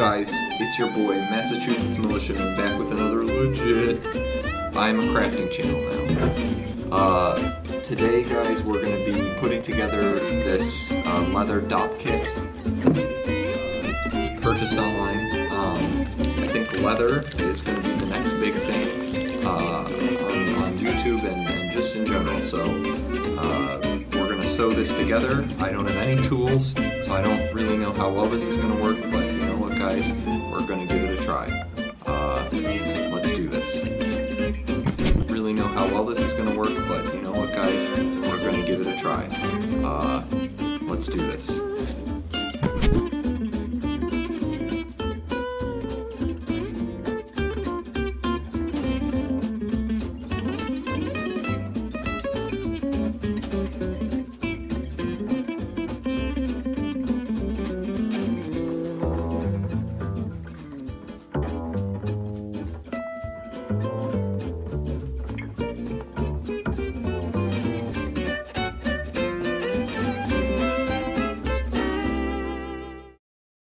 guys? It's your boy, Massachusetts Militiaman, back with another legit I'm a crafting channel now. Uh, today, guys, we're going to be putting together this uh, leather dopp kit purchased online. Um, I think leather is going to be the next big thing uh, on, on YouTube and, and just in general. So sew this together. I don't have any tools, so I don't really know how well this is going to work, but you know what, guys? We're going to give it a try. Uh, let's do this. Really know how well this is going to work, but you know what, guys? We're going to give it a try. Uh, let's do this.